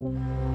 you.